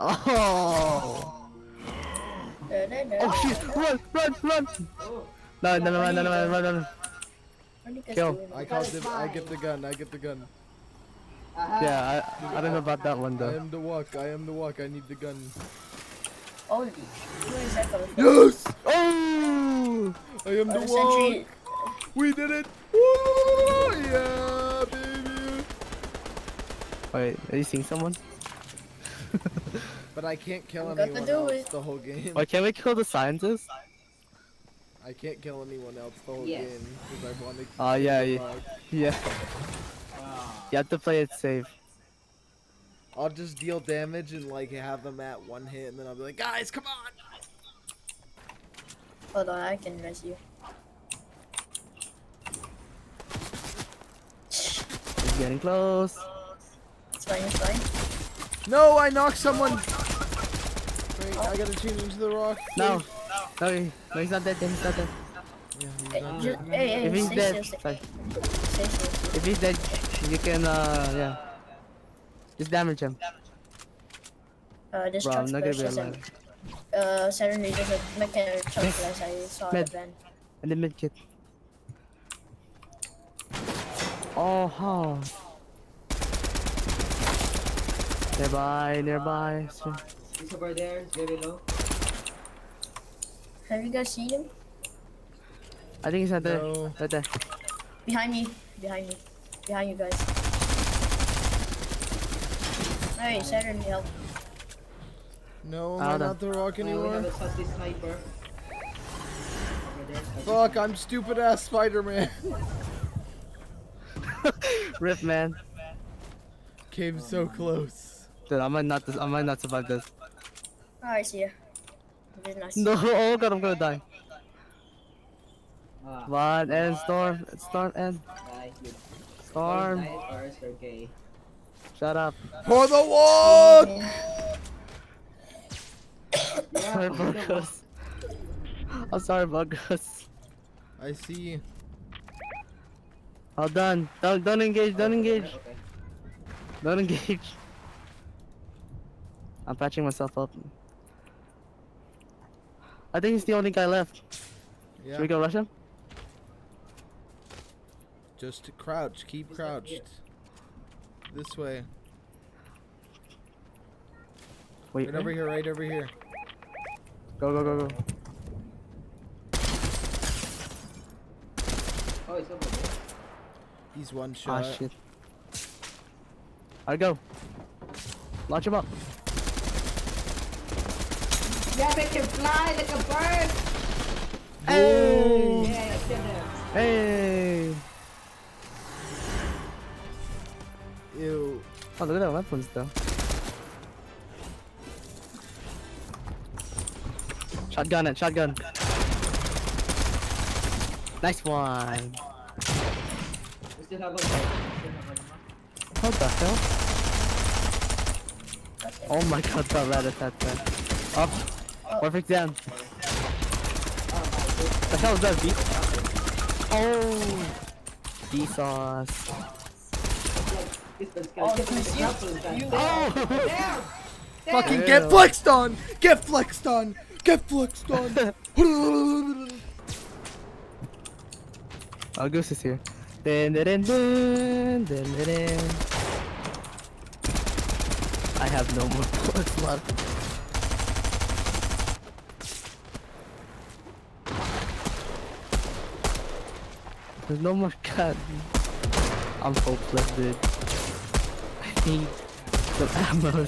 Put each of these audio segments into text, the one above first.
Oh. Oh shit! Run! Run! Run! No, no, no, no, no, no, no, no. Kill. I called the, I get the gun, I get the gun. Yeah, I, I don't know about that one though. I am the walk, I am the walk, I need the gun. Holy. Where is that coming from? Yes! Oh! I am the Oh, walk! We did it! Woo! Yeah, baby! Wait, are you seeing someone? But I can't kill You got to anyone do else it. the whole game. Why can't we kill the scientist? I can't kill anyone else the whole Yes. game because I want to. Oh yeah, yeah, yeah. Ah. You have to play it safe. I'll just deal damage and like have them at one hit, and then I'll be like, guys, come on! Hold on, I can res you. It's getting close. It's fine, it's fine. No, I knocked someone. Wait, I gotta change into the rock. No, no, he- no, he's not dead. He's not dead. Yeah, he's not dead. hey, hey, If he's dead, still, sorry. If he's dead, you can uh yeah, just damage him. Uh, this Bro, truck I'm not gonna be alive. Uh, suddenly there's a mechanic truck Med. as I saw Med. the van. And the mid kit. Oh, huh. Nearby, nearby. So- He's over there, it's very low. Have you guys seen him? I think he's right there. No. Right there. Behind me, behind me, behind you guys. Hey, Saturn, help. No, am I no. not the rock Uh, we have anymore? a sassy sniper. There. Fuck, I'm stupid ass Spider-Man. Rip, man. Came so close. Dude, I might not. I might not survive this. Oh, I see you. Nice. No, oh god, I'm gonna die. Ah, Come on, end storm, storm, end storm. died or else you're gay. Shut up. For the walk! Sorry, Buggles. I'm sorry, Buggles. I see. All done. Don't, don't engage. Don't engage. Okay. Don't engage. I'm patching myself up. I think he's the only guy left. Yeah. Should we go rush him? Just crouch. Keep crouched. This way. Wait, Right over here. Right over here. Go, go, go, go. Oh, it's over there. He's one Ah, shot. shit. Alright, go. Launch him up. Yeah, make can fly like a bird! Hey! Yeah, I killed him. Hey! Ew. Oh, look at that weapons though. Shotgun it, shotgun. Nice one. We still have a we still have a- What the hell? Oh my god, that rat attack man. Up. Perfect down. The hell is that, B? Oh! D-sauce. Oh, gonna this is you. You- Oh! Fucking get flexed on! Get flexed on! Get flexed on! Oh, Goose is here. Dun, dun, dun. I have no more bullets left. There's no more gun. I'm hopeless, dude. I need some ammo.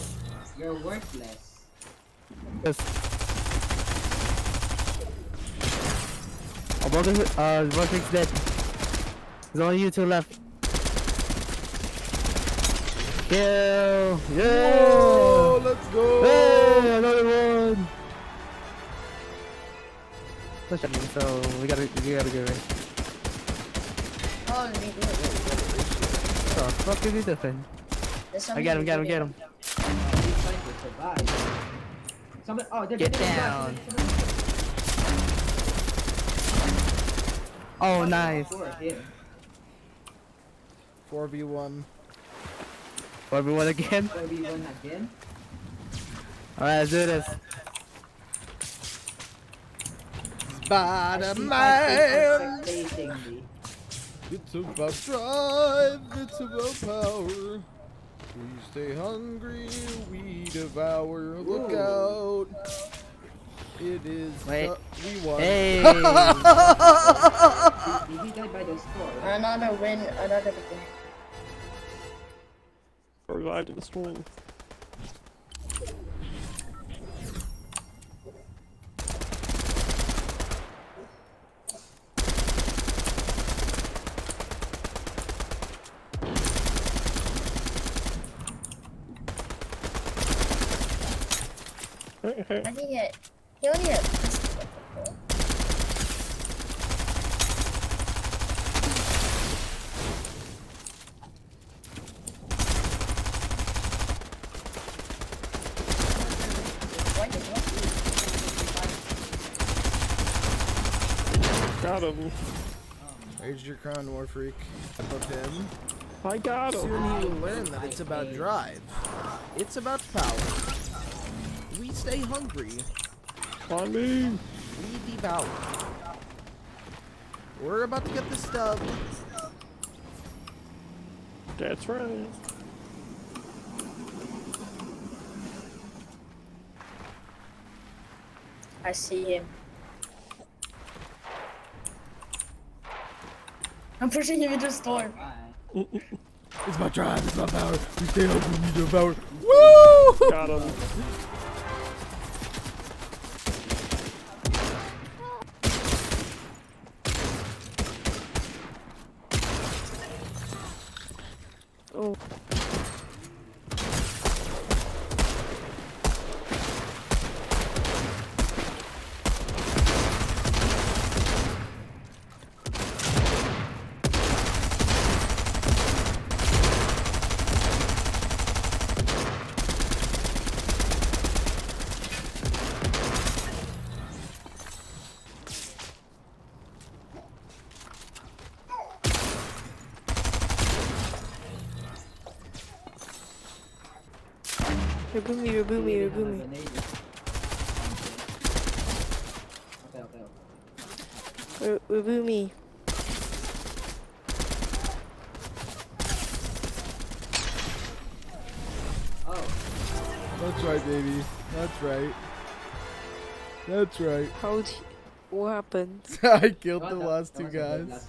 You're worthless. Yes. Oh, Boggle, uh, Vortex dead. There's only you two left. Kill! Yeah! Oh, let's go! Hey, another one! Push at me, so we gotta, we gotta ready. Oh, let me. What the fuck is he doing? There's I got him, something get him, to get him. He's trying to survive. Somebody, oh, they're Get they're back. down. Oh, nice. 4v1. 4v1. Again. 4v1 again. Alright, let's do this. Spider It's about drive, it's about power. We stay hungry, we devour. Look Ooh. out. It is. Wait. the- we won. Hey! Did he die by the storm? Another win, another win. Revived in the storm. I think it. He only had pistol before. You Got him. Raise your crown, Warfreak. Above him. I got him. Soon he will learn that it's about drive. It's about power. We stay hungry. On me. We devour. We're about to get the stub. That's right. I see him. I'm pushing him into the storm. Bye. It's my drive. It's my power. We stay hungry. We devour. Woo! Got him. Okay. Re- Reboot me. Oh, That's right, baby. That's right. That's right. How? What happened? I killed the last two was a good guys.